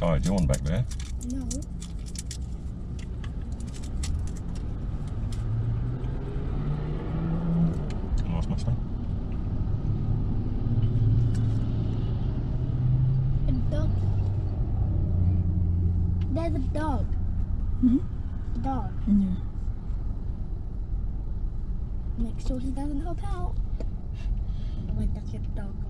tied you on back there. No. Nice Mustang. A dog. There's a dog. Hmm? Dog. Yeah. Make sure he doesn't hop out. Otherwise, that's your dog.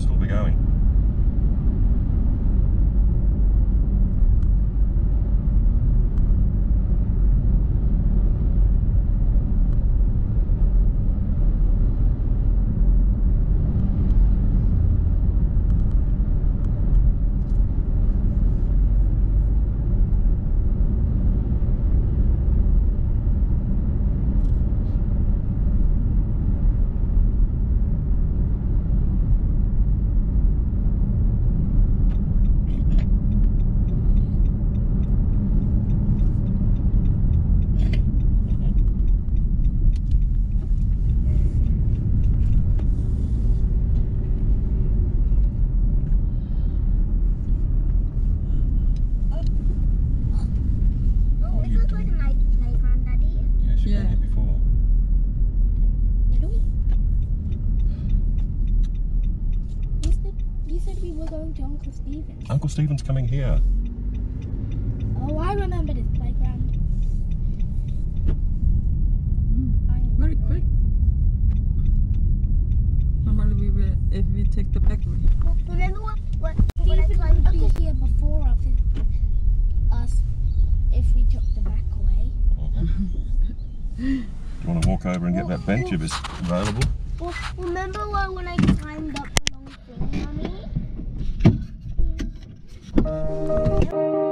Still be going. Oh, What are this you looks like a nice playground, Daddy. Yes, you've Yeah. been here before. Did we? You said, you said we were going to Uncle Stephen's. Coming here. Oh, I remember this playground. Hmm. I Very quick. Normally we will, if we take the back way. Remember what, what, when I Stephen would be here before of his, us if we took the back away. Do you want to walk over and get that bench if it's available? Well, remember when when I climbed up Música